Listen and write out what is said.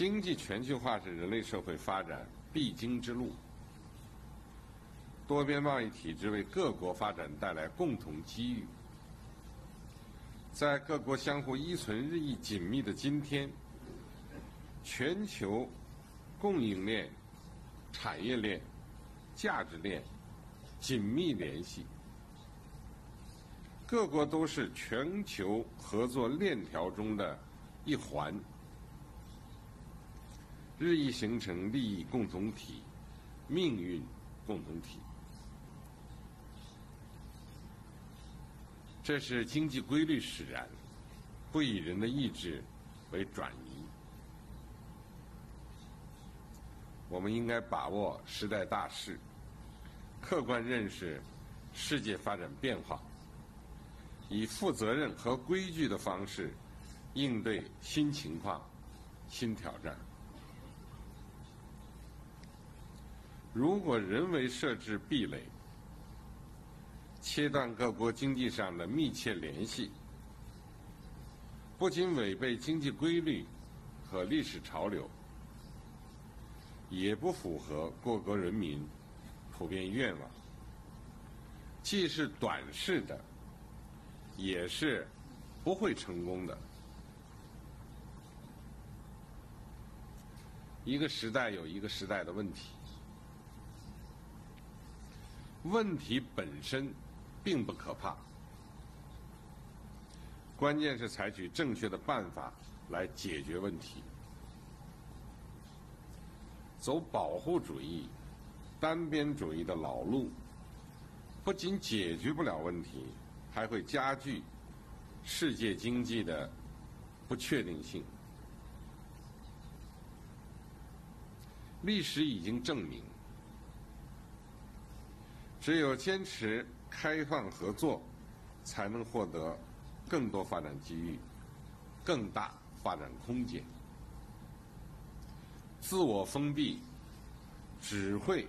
经济全球化是人类社会发展必经之路。多边贸易体制为各国发展带来共同机遇。在各国相互依存日益紧密的今天，全球供应链、产业链、价值链紧密联系，各国都是全球合作链条中的一环。日益形成利益共同体、命运共同体，这是经济规律使然，不以人的意志为转移。我们应该把握时代大势，客观认识世界发展变化，以负责任和规矩的方式应对新情况、新挑战。如果人为设置壁垒，切断各国经济上的密切联系，不仅违背经济规律和历史潮流，也不符合各国人民普遍愿望，既是短视的，也是不会成功的。一个时代有一个时代的问题。问题本身并不可怕，关键是采取正确的办法来解决问题。走保护主义、单边主义的老路，不仅解决不了问题，还会加剧世界经济的不确定性。历史已经证明。只有坚持开放合作，才能获得更多发展机遇、更大发展空间。自我封闭只会